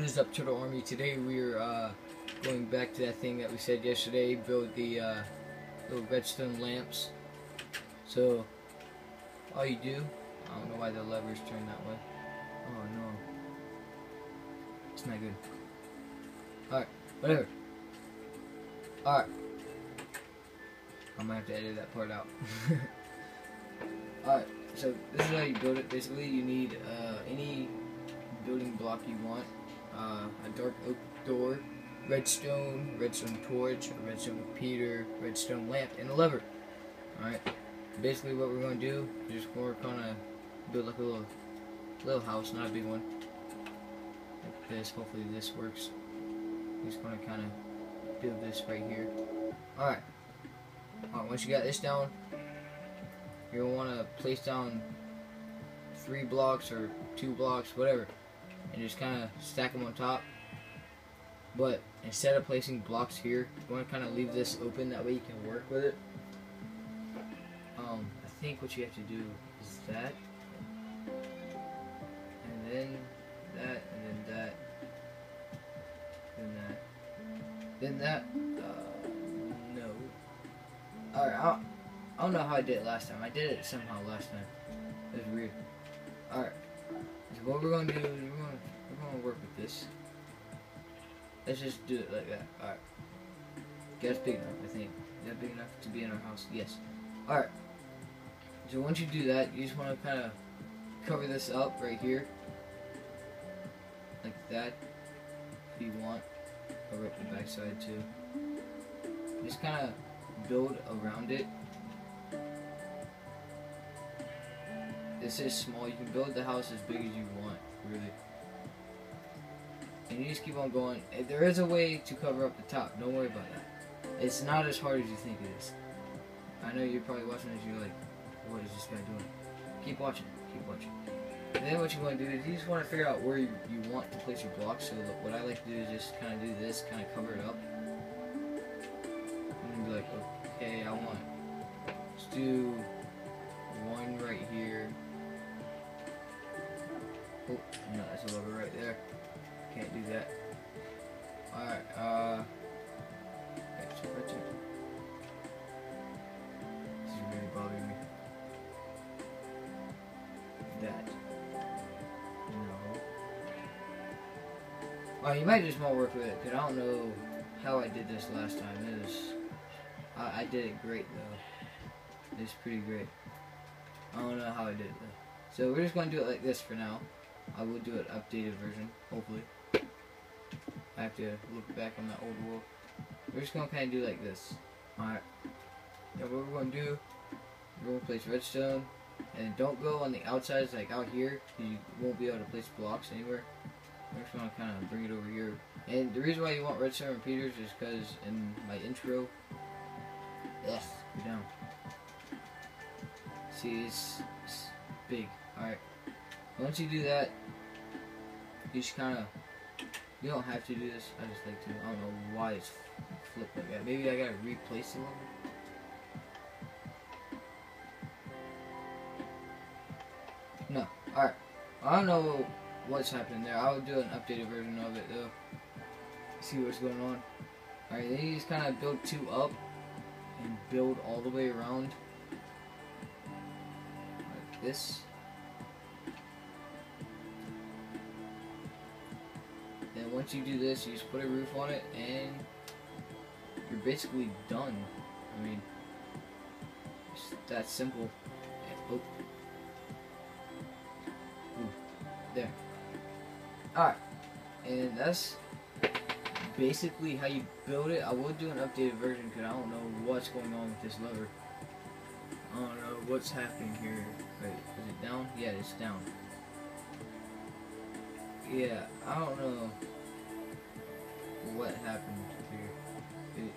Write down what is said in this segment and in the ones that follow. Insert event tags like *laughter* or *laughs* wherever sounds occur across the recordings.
up, Turtle Army? Today we're uh, going back to that thing that we said yesterday, build the uh, little redstone lamps. So, all you do, I don't know why the levers turn that way. Oh no. It's not good. Alright, whatever. Alright. I might have to edit that part out. *laughs* Alright, so this is how you build it. Basically, you need uh, any building block you want. Uh, a dark oak door, redstone, redstone torch, a redstone repeater, redstone lamp, and a lever. Alright, basically what we're going to do is just work on a, build like a little, little house, not a big one. Like this, hopefully this works. Just going to kind of build this right here. Alright, Alright, once you got this down, you're going to want to place down three blocks or two blocks, whatever and just kind of stack them on top. But instead of placing blocks here, you want to kind of leave this open, that way you can work with it. Um, I think what you have to do is that, and then that, and then that, then that, then that, uh, no. Alright, I, I don't know how I did it last time. I did it somehow last time. It was weird. Alright. What we're gonna do is we're gonna we're gonna work with this. Let's just do it like that. Alright. That's big enough, I think. Is that big enough to be in our house? Yes. Alright. So once you do that, you just wanna kinda cover this up right here. Like that. If you want. Cover up the backside too. Just kinda build around it This is small. You can build the house as big as you want, really. And you just keep on going. There is a way to cover up the top. Don't worry about that. It's not as hard as you think it is. I know you're probably watching this. You're like, what is this guy doing? Keep watching. Keep watching. And then what you want to do is you just want to figure out where you, you want to place your blocks. So what I like to do is just kind of do this, kind of cover it up. No, that's a lever right there. Can't do that. Alright, uh... This is really bothering me. That. No. Well, you might just want to work with it, because I don't know how I did this last time. It was... I, I did it great, though. It's pretty great. I don't know how I did it, though. So we're just going to do it like this for now. I will do an updated version, hopefully. I have to look back on that old world. We're just gonna kind of do like this. Alright. Now what we're gonna do, we're gonna place redstone, and don't go on the outsides like out here, you won't be able to place blocks anywhere. We're just gonna kind of bring it over here. And the reason why you want redstone repeaters is because in my intro, yes, down. See, it's, it's big. Alright. Once you do that, you just kind of, you don't have to do this, I just like to, I don't know why it's flipped like that. Maybe I gotta replace level. No, alright. I don't know what's happening there. I'll do an updated version of it though. See what's going on. Alright, then you just kind of build two up and build all the way around. Like this. Once you do this, you just put a roof on it, and you're basically done. I mean, it's that simple. Oh. Ooh. There. Alright. And that's basically how you build it. I will do an updated version because I don't know what's going on with this lever. I don't know what's happening here. Wait, is it down? Yeah, it's down. Yeah, I don't know what happened here. It,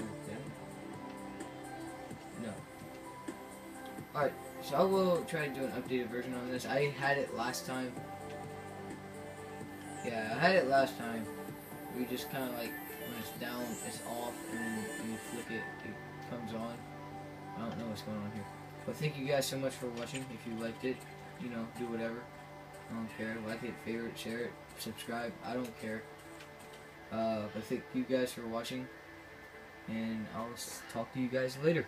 okay. No. Alright, so I will try to do an updated version on this. I had it last time. Yeah, I had it last time. We just kind of like, when it's down, it's off, and you flick it, it comes on. I don't know what's going on here. But thank you guys so much for watching. If you liked it, you know, do whatever. I don't care. Like it, favorite, share it, subscribe. I don't care. Uh, but thank you guys for watching, and I'll talk to you guys later.